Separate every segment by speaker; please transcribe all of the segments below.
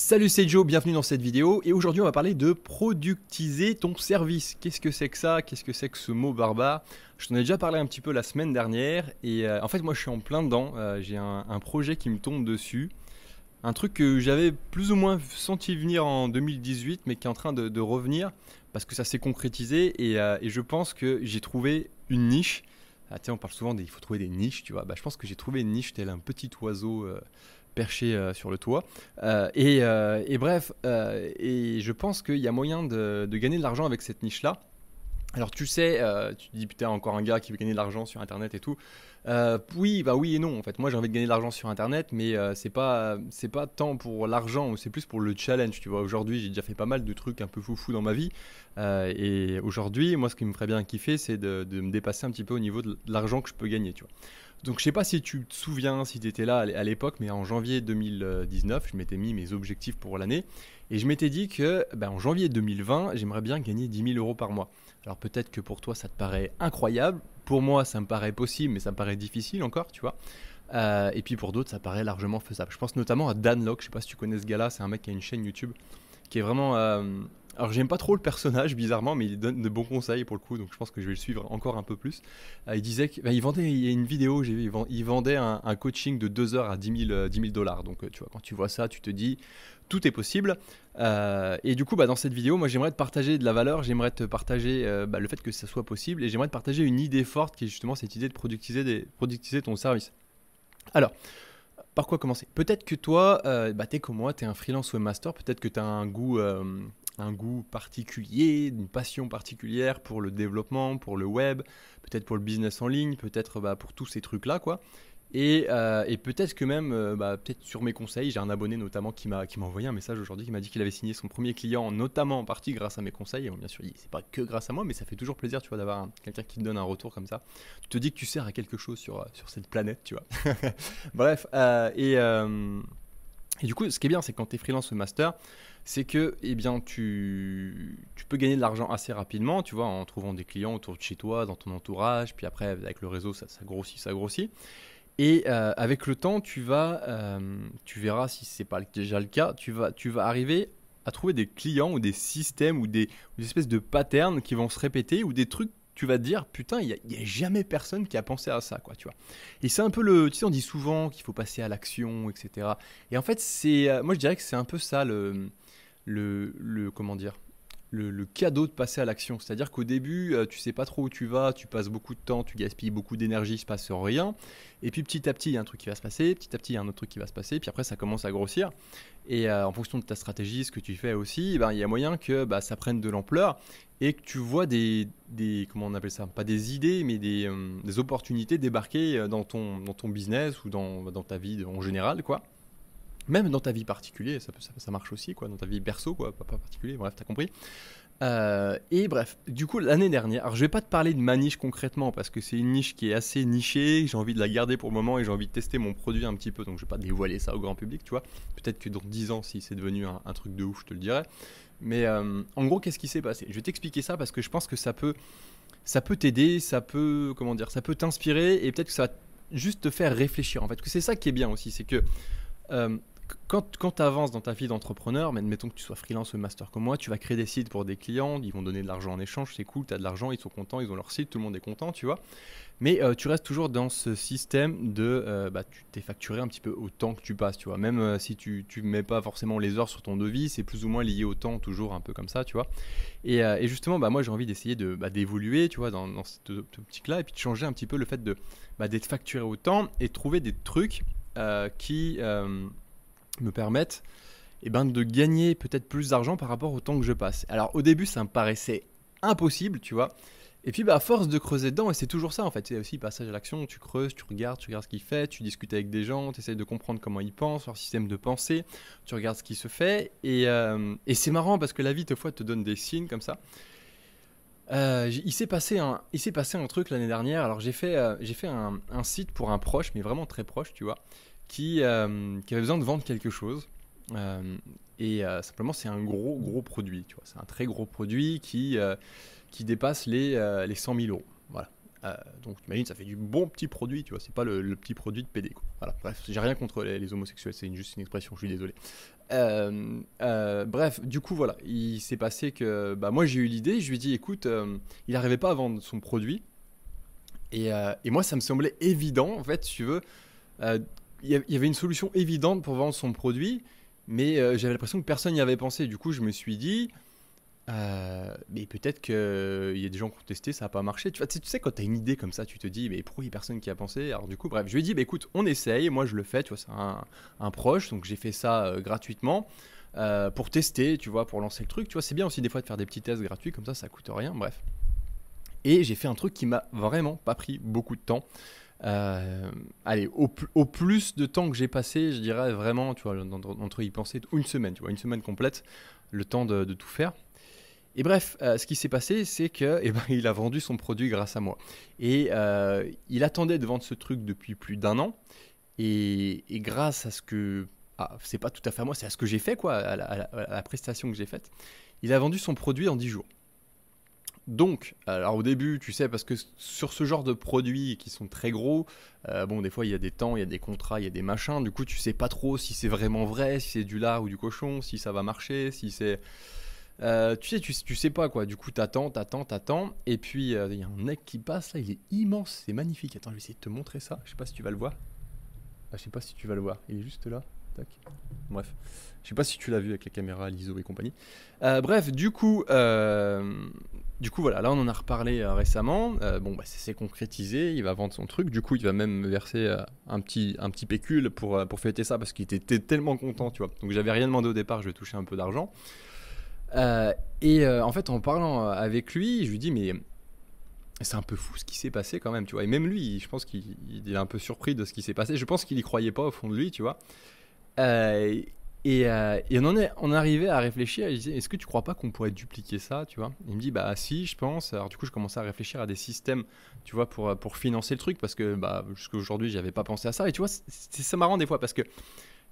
Speaker 1: Salut c'est Joe, bienvenue dans cette vidéo et aujourd'hui on va parler de productiser ton service. Qu'est-ce que c'est que ça? Qu'est-ce que c'est que ce mot barbare? Je t'en ai déjà parlé un petit peu la semaine dernière et euh, en fait moi je suis en plein dedans, euh, j'ai un, projet qui me tombe dessus. Un truc que j'avais plus ou moins senti venir en 2018 mais qui est en train de, revenir parce que ça s'est concrétisé euh, et, je pense que j'ai trouvé une niche. Ah, on parle souvent des, il faut trouver des niches, tu vois. Bah, je pense que j'ai trouvé une niche tel un petit oiseau perché euh, sur le toit. Euh, euh, et, bref, et je pense qu'il y a moyen de, gagner de l'argent avec cette niche-là. Alors tu sais, tu te dis putain encore un gars qui veut gagner de l'argent sur internet et tout. oui, bah oui et non en fait. Moi j'ai envie de gagner de l'argent sur internet, mais c'est pas c'est pas tant pour l'argent, c'est plus pour le challenge. Tu vois, aujourd'hui j'ai déjà fait pas mal de trucs un peu foufou dans ma vie, et aujourd'hui moi ce qui me ferait bien kiffer c'est de, de, me dépasser un petit peu au niveau de l'argent que je peux gagner. Tu vois. Donc je sais pas si tu te souviens, si tu étais là à l'époque, mais en janvier 2019, je m'étais mis mes objectifs pour l'année et je m'étais dit que ben, en janvier 2020, j'aimerais bien gagner 10 000 euros par mois. Alors peut-être que pour toi ça te paraît incroyable, pour moi ça me paraît possible, mais ça me paraît difficile encore, tu vois. Euh, et puis pour d'autres ça paraît largement faisable. Je pense notamment à Dan Locke, je sais pas si tu connais ce gars-là, c'est un mec qui a une chaîne YouTube qui est vraiment euh, alors j'aime pas trop le personnage bizarrement, mais il donne de bons conseils pour le coup, donc je pense que je vais le suivre encore un peu plus. Euh, il disait qu'il bah, vendait, il y a une vidéo, j'ai vu, il vendait un, coaching de 2 heures à 10 000, euh, dollars. Donc euh, tu vois, quand tu vois ça, tu te dis tout est possible. et du coup, bah, dans cette vidéo, moi j'aimerais te partager de la valeur, j'aimerais te partager bah, le fait que ça soit possible, et j'aimerais te partager une idée forte qui est justement cette idée de productiser, ton service. Alors, par quoi commencer? Peut-être que toi, bah, tu es comme moi, tu es un freelance webmaster, peut-être que tu as un goût un goût particulier, une passion particulière pour le développement, pour le web, peut-être pour le business en ligne, peut-être bah, pour tous ces trucs-là, quoi. Et, euh, peut-être que même, euh, bah, peut-être sur mes conseils, j'ai un abonné notamment qui m'a envoyé un message aujourd'hui qui m'a dit qu'il avait signé son premier client, notamment en partie grâce à mes conseils. Et bien sûr, c'est pas que grâce à moi, mais ça fait toujours plaisir, tu vois, d'avoir quelqu'un qui te donne un retour comme ça. Tu te dis que tu sers à quelque chose sur sur cette planète, tu vois. Bref, euh, et et du coup, ce qui est bien, c'est quand tu es freelance master, c'est que eh bien, tu, peux gagner de l'argent assez rapidement, tu vois, en trouvant des clients autour de chez toi, dans ton entourage, puis après, avec le réseau, ça, ça grossit, ça grossit. Et euh, avec le temps, tu vas, euh, tu verras si c'est pas déjà le cas, tu vas, tu vas arriver à trouver des clients ou des systèmes ou des espèces de patterns qui vont se répéter ou des trucs tu vas te dire putain, il n'y a, jamais personne qui a pensé à ça, quoi, tu vois. Et c'est un peu le, tu sais, on dit souvent qu'il faut passer à l'action, etc. Et en fait, c'est, euh, moi je dirais que c'est un peu ça le, le, le comment dire, le, cadeau de passer à l'action. C'est-à-dire qu'au début, euh, tu sais pas trop où tu vas, tu passes beaucoup de temps, tu gaspilles beaucoup d'énergie, il se passe rien. Et puis petit à petit, il y a un truc qui va se passer, petit à petit, il y a un autre truc qui va se passer, puis après, ça commence à grossir. Et euh, en fonction de ta stratégie, ce que tu fais aussi, eh ben, il y a moyen que bah, ça prenne de l'ampleur et que tu vois des, comment on appelle ça, pas des idées, mais des, euh, des opportunités débarquer dans ton, dans ton business ou dans, dans ta vie en général, quoi. Même dans ta vie particulière, ça, marche aussi, quoi, dans ta vie perso, quoi, pas, particulier, bref, t'as compris. Euh, et bref, du coup, l'année dernière, alors je vais pas te parler de ma niche concrètement parce que c'est une niche qui est assez nichée, j'ai envie de la garder pour le moment et j'ai envie de tester mon produit un petit peu, donc je vais pas dévoiler ça au grand public, tu vois. Peut-être que dans 10 ans, si c'est devenu un, truc de ouf, je te le dirai. Mais euh, en gros, qu'est-ce qui s'est passé? Je vais t'expliquer ça parce que je pense que ça peut, ça peut t'aider, ça peut, comment dire, ça peut t'inspirer et peut-être que ça va juste te faire réfléchir. En fait, que c'est ça qui est bien aussi, c'est que euh, quand, quand tu avances dans ta vie d'entrepreneur, mais admettons que tu sois freelance ou master comme moi, tu vas créer des sites pour des clients, ils vont donner de l'argent en échange, c'est cool, tu as de l'argent, ils sont contents, ils ont leur site, tout le monde est content, tu vois. Mais euh, tu restes toujours dans ce système de, euh, bah, tu t'es facturé un petit peu au temps que tu passes, tu vois. Même euh, si tu ne mets pas forcément les heures sur ton devis, c'est plus ou moins lié au temps, toujours un peu comme ça, tu vois. Et, justement, bah, moi j'ai envie d'essayer de, bah, d'évoluer, tu vois, dans, dans cette optique-là, et puis de changer un petit peu le fait de, bah, d'être facturé au temps et de trouver des trucs qui me permettent eh ben, de gagner peut-être plus d'argent par rapport au temps que je passe. Alors au début, ça me paraissait impossible, tu vois. Et puis, bah, à force de creuser dedans, et c'est toujours ça en fait, c'est aussi passage à l'action, tu creuses, tu regardes, tu regardes ce qu'il fait, tu discutes avec des gens, tu essayes de comprendre comment ils pensent, leur système de pensée, tu regardes ce qui se fait, et, euh, et c'est marrant parce que la vie, des fois, te donne des signes comme ça. Euh, il s'est passé un, passé un truc l'année dernière. Alors j'ai fait, euh, fait un, un, site pour un proche, mais vraiment très proche, tu vois qui, euh, qui avait besoin de vendre quelque chose. Euh, et euh, simplement, c'est un gros, gros produit. Tu vois, c'est un très gros produit qui, qui dépasse les, les 100 000 euros. Voilà. donc, imagine, ça fait du bon petit produit, tu vois, c'est pas le, petit produit de PD. Quoi. Voilà, bref, j'ai rien contre les, homosexuels, c'est juste une expression, je suis désolé. bref, du coup, voilà, il s'est passé que bah, moi j'ai eu l'idée, je lui ai dit écoute, il n'arrivait pas à vendre son produit. Et, et, moi, ça me semblait évident, en fait, si tu veux. Il y avait une solution évidente pour vendre son produit, mais j'avais l'impression que personne n'y avait pensé. Du coup, je me suis dit euh, mais peut-être qu'il y a des gens qui ont testé, ça n'a pas marché. Tu, sais, quand tu as une idée comme ça, tu te dis, mais pourquoi il n'y a personne qui a pensé? Alors, du coup, bref, je lui ai dit, bah, écoute, on essaye. Moi, je le fais, tu vois, c'est un, proche, donc j'ai fait ça euh, gratuitement euh, pour tester, tu vois, pour lancer le truc. Tu vois, c'est bien aussi des fois de faire des petits tests gratuits, comme ça, ça coûte rien, bref. Et j'ai fait un truc qui m'a vraiment pas pris beaucoup de temps. Allez, au, plus de temps que j'ai passé, je dirais vraiment, tu vois, entre y penser une semaine, tu vois, une semaine complète, le temps de tout faire. Et bref, euh, ce qui s'est passé, c'est que eh ben, il a vendu son produit grâce à moi. Et euh, il attendait de vendre ce truc depuis plus d'un an. Et, grâce à ce que. Ah, c'est pas tout à fait à moi, c'est à ce que j'ai fait, quoi, à la, prestation que j'ai faite. Il a vendu son produit en 10 jours. Donc, alors au début, tu sais, parce que sur ce genre de produits qui sont très gros, euh, bon, des fois il y a des temps, il y a des contrats, il y a des machins, du coup tu sais pas trop si c'est vraiment vrai, si c'est du lard ou du cochon, si ça va marcher, si c'est. Euh, tu sais, tu, sais pas quoi. Du coup, t'attends, t'attends, t'attends. Et puis, euh, il y a un mec qui passe là, il est immense, c'est magnifique. Attends, je vais essayer de te montrer ça. Je sais pas si tu vas le voir. Ah, je sais pas si tu vas le voir. Il est juste là. Bref. Je sais pas si tu l'as vu avec les caméras, l'ISO et compagnie. Euh, bref, du coup, du coup, voilà. Là, on en a reparlé récemment. bon, bah, c'est concrétisé. Il va vendre son truc. Du coup, il va même me verser un petit, un petit pécule pour, pour fêter ça parce qu'il était tellement content, tu vois. Donc, j'avais rien demandé au départ. Je vais toucher un peu d'argent. Euh, et euh, en fait, en parlant euh, avec lui, je lui dis, mais c'est un peu fou ce qui s'est passé quand même, tu vois. Et même lui, je pense qu'il est un peu surpris de ce qui s'est passé. Je pense qu'il y croyait pas au fond de lui, tu vois. Et, on en est, on arrivait à réfléchir. Il disait, est-ce que tu crois pas qu'on pourrait dupliquer ça, tu vois? Il me dit, bah si, je pense. Alors du coup, je commençais à réfléchir à des systèmes, tu vois, pour, pour financer le truc, parce que bah, jusqu'à aujourd'hui, j'avais pas pensé à ça. Et tu vois, c'est marrant des fois, parce que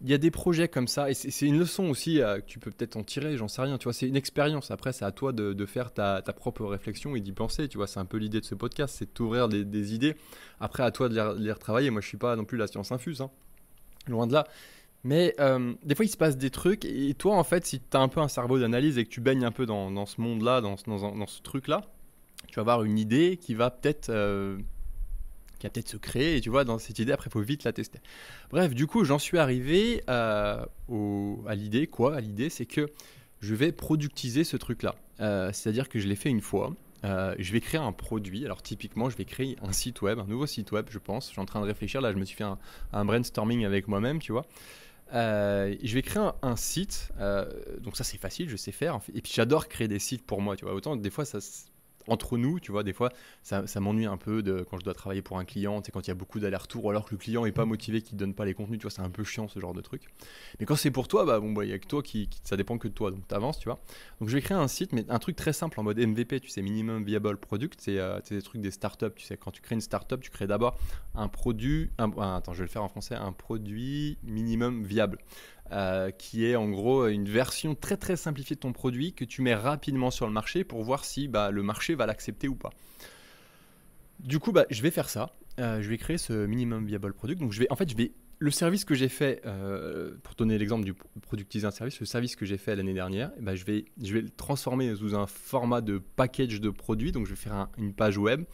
Speaker 1: il y a des projets comme ça, et c'est une leçon aussi euh, que tu peux peut-être en tirer, j'en sais rien, tu vois, c'est une expérience. Après, c'est à toi de, faire ta, propre réflexion et d'y penser, tu vois, c'est un peu l'idée de ce podcast, c'est des, des, idées. Après, à toi de les, retravailler. Moi, je suis pas non plus la science infuse, hein. loin de là. Mais euh, des fois, il se passe des trucs, et toi, en fait, si tu as un peu un cerveau d'analyse et que tu baignes un peu dans, ce monde-là, dans, ce truc-là, tu vas avoir une idée qui va peut-être euh, peut-être se créer. Et tu vois, dans cette idée, après, il faut vite la tester. Bref, du coup, j'en suis arrivé euh, à l'idée, quoi À l'idée, c'est que je vais productiser ce truc-là. C'est-à-dire que je l'ai fait une fois. Je vais créer un produit. Alors typiquement, je vais créer un site web, un nouveau site web, je pense. Je suis en train de réfléchir. Là, je me suis fait un, brainstorming avec moi-même, tu vois. Je vais créer un, site. donc ça, c'est facile, je sais faire. Et puis j'adore créer des sites pour moi, tu vois. Autant des fois, ça, entre nous, tu vois, des fois, ça, m'ennuie un peu de, quand je dois travailler pour un client, tu quand il y a beaucoup d'allers-retours, alors que le client est pas motivé, qu'il donne pas les contenus, tu vois, c'est un peu chiant ce genre de truc. Mais quand c'est pour toi, bah bon, bah, il y a que toi qui, ça dépend que de toi, donc tu avances, tu vois. Donc je vais créer un site, mais un truc très simple en mode MVP, tu sais, minimum viable product, c'est euh, des trucs des startups, tu sais, quand tu crées une startup, tu crées d'abord un produit, un, attends, je vais le faire en français, un produit minimum viable. Euh, qui est en gros une version très très simplifiée de ton produit que tu mets rapidement sur le marché pour voir si bah, le marché va l'accepter ou pas. Du coup, bah, je vais faire ça. Euh, je vais créer ce minimum viable product. Donc, je vais, en fait, je vais le service que j'ai fait, euh, pour donner l'exemple du productiser un service, le service que j'ai fait l'année dernière, eh je, vais, je vais le transformer sous un format de package de produits. Donc, je vais faire une page web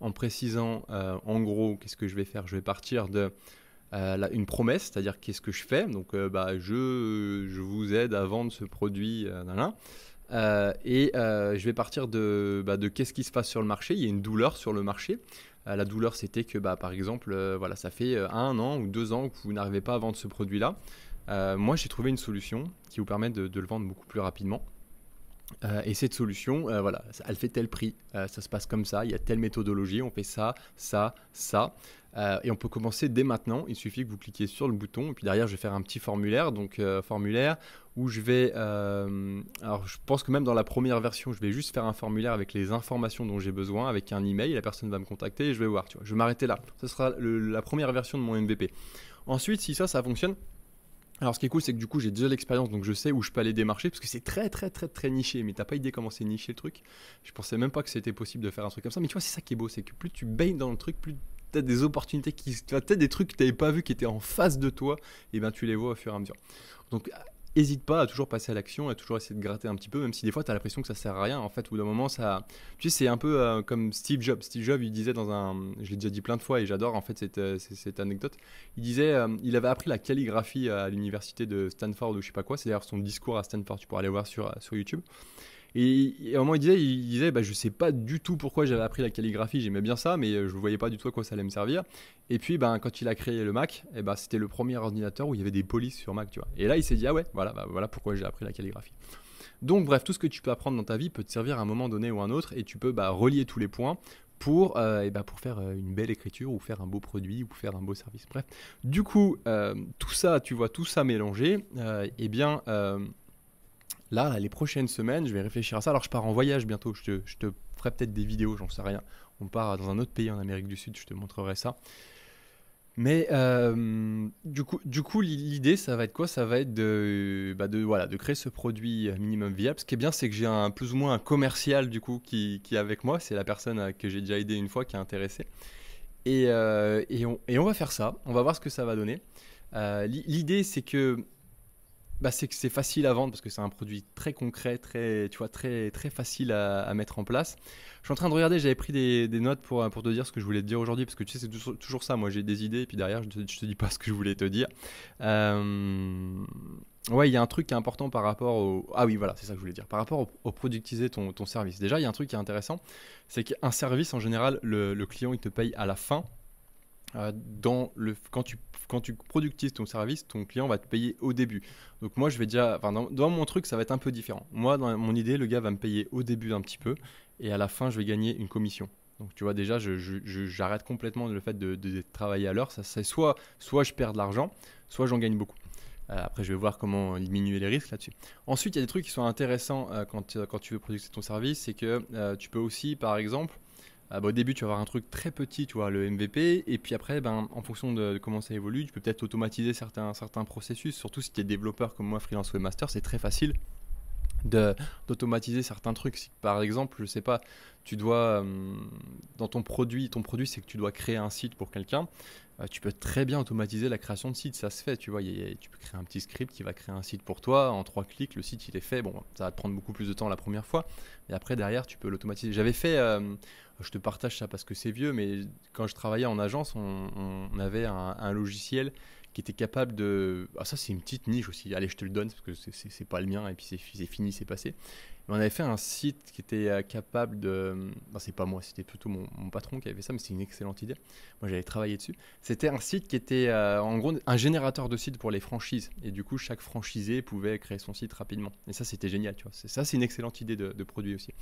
Speaker 1: en précisant en gros qu'est-ce que je vais faire. Je vais partir de euh, une promesse, c'est-à-dire qu'est-ce que je fais. Donc, euh, bah, je, je, vous aide à vendre ce produit. Euh, et je vais partir de, bah, de qu'est-ce qui se passe sur le marché. Il y a une douleur sur le marché. la douleur, c'était que, bah, par exemple, voilà, ça fait un an ou deux ans que vous n'arrivez pas à vendre ce produit-là. moi, j'ai trouvé une solution qui vous permet de, de le vendre beaucoup plus rapidement. Et cette solution, voilà, elle fait tel prix, ça se passe comme ça, il y a telle méthodologie, on fait ça, ça, ça. Euh, et on peut commencer dès maintenant. Il suffit que vous cliquiez sur le bouton. Et puis derrière, je vais faire un petit formulaire. Donc, euh, formulaire où je vais. Euh, alors, je pense que même dans la première version, je vais juste faire un formulaire avec les informations dont j'ai besoin, avec un email. La personne va me contacter et je vais voir. Tu vois, je vais m'arrêter là. Ce sera la première version de mon MVP. Ensuite, si ça, ça fonctionne. Alors ce qui est cool, c'est que du coup j'ai déjà l'expérience, donc je sais où je peux aller démarcher, parce que c'est très très très très niché, mais t'as pas idée comment c'est niché le truc. Je pensais même pas que c'était possible de faire un truc comme ça, mais tu vois c'est ça qui est beau, c'est que plus tu baignes dans le truc, plus peut-être des opportunités qui, peut-être des trucs que tu n'avais pas vu qui étaient en face de toi, et ben tu les vois au fur et à mesure. Donc hésite pas à toujours passer à l'action, à toujours essayer de gratter un petit peu, même si des fois tu as l'impression que ça sert à rien. En fait, au bout d'un moment, ça. Tu sais, c'est un peu euh, comme Steve Jobs. Steve Jobs, il disait dans un. Je l'ai déjà dit plein de fois et j'adore en fait cette, euh, cette, anecdote. Il disait, euh, il avait appris la calligraphie à l'université de Stanford ou je sais pas quoi. C'est d'ailleurs son discours à Stanford, tu pourras aller voir sur, sur YouTube. Et, à un moment, il disait, il disait bah, Je sais pas du tout pourquoi j'avais appris la calligraphie, j'aimais bien ça, mais je ne voyais pas du tout à quoi ça allait me servir. Et puis, ben, quand il a créé le Mac, et eh ben, c'était le premier ordinateur où il y avait des polices sur Mac. Tu vois. Et là, il s'est dit Ah ouais, voilà, bah, voilà pourquoi j'ai appris la calligraphie. Donc, bref, tout ce que tu peux apprendre dans ta vie peut te servir à un moment donné ou à un autre, et tu peux bah, relier tous les points pour, euh, et bah, pour faire euh, une belle écriture ou faire un beau produit ou faire un beau service. Bref, du coup, euh, tout ça, tu vois, tout ça mélangé, et eh bien, là, les prochaines semaines, je vais réfléchir à ça. Alors, je pars en voyage bientôt. Je te, je te ferai peut-être des vidéos, j'en sais rien. On part dans un autre pays en Amérique du Sud, je te montrerai ça. Mais euh, du coup, du coup l'idée, ça va être quoi? Ça va être de, bah de, voilà, de créer ce produit minimum viable. Ce qui est bien, c'est que j'ai un plus ou moins un commercial du coup qui, qui est avec moi. C'est la personne que j'ai déjà aidé une fois qui est intéressée. Et, euh, et, on, et, on, va faire ça. On va voir ce que ça va donner. Euh, l'idée, c'est que bah, c'est que c'est facile à vendre parce que c'est un produit très concret, très, tu vois, très, très facile à, mettre en place. Je suis en train de regarder, j'avais pris des, notes pour, pour te dire ce que je voulais te dire aujourd'hui parce que tu sais, c'est toujours, ça. Moi, j'ai des idées et puis derrière, je te, te dis pas ce que je voulais te dire. Euh, ouais, il y a un truc qui est important par rapport au. Ah oui, voilà, c'est ça que je voulais dire. Par rapport au, productiser ton, ton, service. Déjà, il y a un truc qui est intéressant c'est qu'un service, en général, le, le client, il te paye à la fin. Euh, quand, tu, quand productises ton service, ton client va te payer au début. Donc moi, je vais déjà, dans, mon truc, ça va être un peu différent. Moi, dans mon idée, le gars va me payer au début un petit peu et à la fin, je vais gagner une commission. Donc tu vois déjà, j'arrête complètement le fait de, travailler à l'heure. Ça, soit, soit je perds de l'argent, soit j'en gagne beaucoup. Euh, après, je vais voir comment diminuer les risques là-dessus. Ensuite, il y a des trucs qui sont intéressants euh, quand, tu veux produire ton service, c'est que tu peux aussi, par exemple, bah, au début, tu vas avoir un truc très petit, tu vois, le MVP, et puis après, ben, en fonction de, comment ça évolue, tu peux peut-être automatiser certains, certains processus, surtout si tu es développeur comme moi, freelance webmaster, c'est très facile d'automatiser certains trucs. Si, par exemple, je sais pas, tu dois, euh, dans ton produit, ton produit, c'est que tu dois créer un site pour quelqu'un, euh, tu peux très bien automatiser la création de site, ça se fait, tu vois, tu peux créer un petit script qui va créer un site pour toi, en trois clics, le site il est fait, bon, ça va te prendre beaucoup plus de temps la première fois, et après derrière, tu peux l'automatiser. J'avais fait, euh, je te partage ça parce que c'est vieux, mais quand je travaillais en agence, on, avait un, logiciel qui était capable de. Ah, ça, c'est une petite niche aussi. Allez, je te le donne parce que c'est pas le mien et puis c'est fini, c'est passé on avait fait un site qui était euh, capable de. Non, c'est pas moi, c'était plutôt mon, patron qui avait fait ça, mais c'est une excellente idée. Moi, j'avais travaillé dessus. C'était un site qui était euh, en gros un générateur de sites pour les franchises. Et du coup, chaque franchisé pouvait créer son site rapidement. Et ça, c'était génial, tu vois. Ça, c'est une excellente idée de, produit aussi.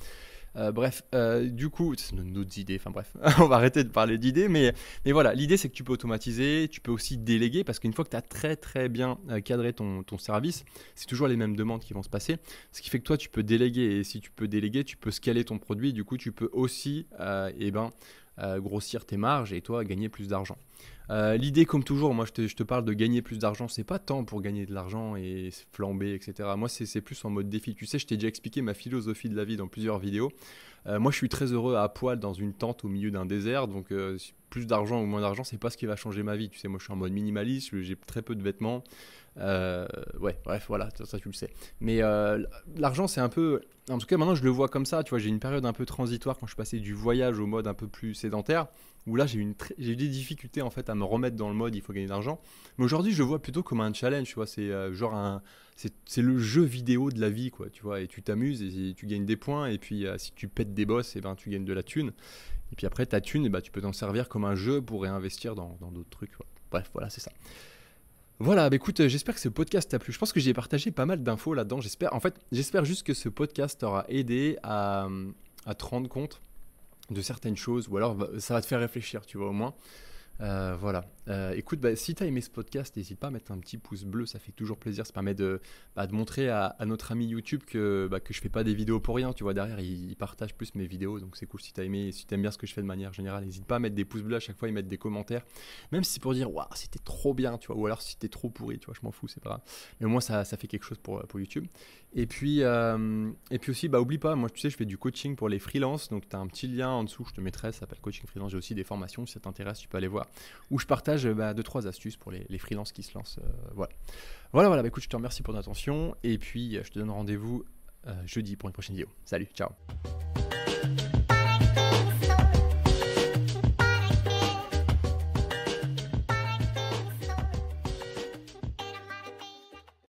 Speaker 1: Euh, bref, du coup, c'est notre idée. Enfin bref, on va arrêter de parler d'idées, mais, mais voilà, l'idée c'est que tu peux automatiser, tu peux aussi déléguer, parce qu'une fois que tu as très très bien cadré ton, ton service, c'est toujours les mêmes demandes qui vont se passer. Ce qui fait que toi, tu peux déléguer et si tu peux déléguer, tu peux scaler ton produit. Du coup, tu peux aussi euh, eh ben, euh, grossir tes marges et toi gagner plus d'argent. Euh, l'idée, comme toujours, moi je te, je te, parle de gagner plus d'argent, c'est pas tant pour gagner de l'argent et flamber, etc. Moi, c'est plus en mode défi. Tu sais, je t'ai déjà expliqué ma philosophie de la vie dans plusieurs vidéos. moi, je suis très heureux à poil dans une tente au milieu d'un désert, donc plus d'argent ou moins d'argent, c'est pas ce qui va changer ma vie. Tu sais, moi, je suis en mode minimaliste, j'ai très peu de vêtements. Euh, ouais, bref, voilà, ça, tu le sais. Mais euh, l'argent, c'est un peu. En tout cas, maintenant, je le vois comme ça. Tu vois, j'ai une période un peu transitoire quand je passais du voyage au mode un peu plus sédentaire, où là, j'ai eu, eu des difficultés en fait à me remettre dans le mode il faut gagner de l'argent. Mais aujourd'hui, je le vois plutôt comme un challenge. Tu vois, c'est euh, genre un. C'est le jeu vidéo de la vie, quoi. Tu vois, et tu t'amuses et, tu gagnes des points. Et puis, si tu pètes des boss, et ben, tu gagnes de la thune. Et puis après, ta thune, et ben, tu peux t'en servir comme un jeu pour réinvestir dans d'autres trucs. Bref, voilà, c'est ça. Voilà, bah écoute, j'espère que ce podcast t'a plu. Je pense que j'ai partagé pas mal d'infos là-dedans. J'espère, en fait, j'espère juste que ce podcast t'aura aidé à, te rendre compte de certaines choses, ou alors ça va te faire réfléchir, tu vois, au moins. Euh, voilà. Euh, écoute, bah, si tu as aimé ce podcast, n'hésite pas à mettre un petit pouce bleu, ça fait toujours plaisir. Ça permet de, bah, montrer à, notre ami YouTube que, bah, que je fais pas des vidéos pour rien. Tu vois, derrière, il, partage plus mes vidéos, donc c'est cool. Si tu as aimé, si tu aimes bien ce que je fais de manière générale, n'hésite pas à mettre des pouces bleus à chaque fois, et mettre des commentaires. Même si c'est pour dire, waouh, c'était trop bien, tu vois, ou alors si c'était trop pourri, tu vois, je m'en fous, c'est pas grave. Mais au moins, ça, fait quelque chose pour, pour YouTube. Et puis, euh, et puis aussi, bah, oublie pas, moi, tu sais, je fais du coaching pour les freelances, donc tu as un petit lien en dessous, je te mettrai, ça s'appelle Coaching Freelance. J'ai aussi des formations, si ça t'intéresse, tu peux aller voir. Où je partage partage bah, deux trois astuces pour les, freelances qui se lancent. voilà. Voilà, voilà. Bah, écoute, je te remercie pour ton attention et puis je te donne rendez-vous jeudi pour une prochaine vidéo. Salut, ciao.